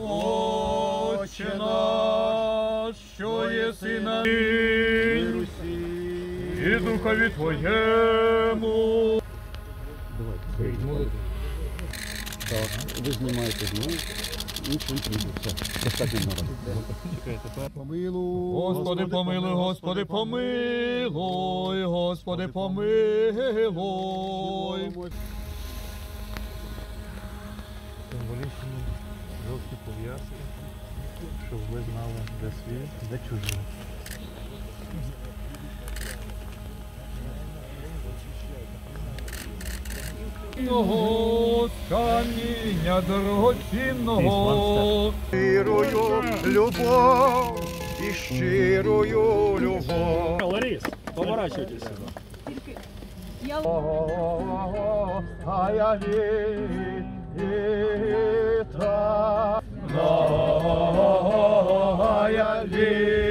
Отче наш, що єси на Русі, і духові твоєму. Так, ви знімаєте знову. Господи, помилуй, Господи, помилуй, Господи, помилуй. Символічні жовті пов'язки, щоб ви знали, де свій, де чужий. Каміння дорогоцінного. Щирою любов і щирою любов. Ларис, поворачивайтесь сюди. А я віта, а я віта.